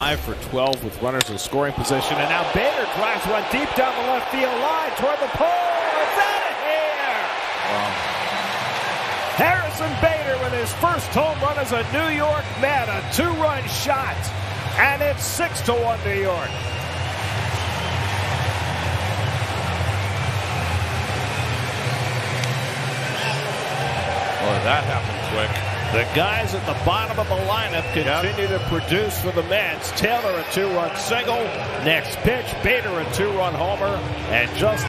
Five for 12 with runners in scoring position. And now Bader drives one deep down the left field line toward the pole. It's out of here. Harrison Bader with his first home run as a New York Met, a two-run shot. And it's 6 to 1 New York. Boy, that happened quick. The guys at the bottom of the lineup continue to produce for the Mets. Taylor a two-run single. Next pitch, Bader a two-run homer, and just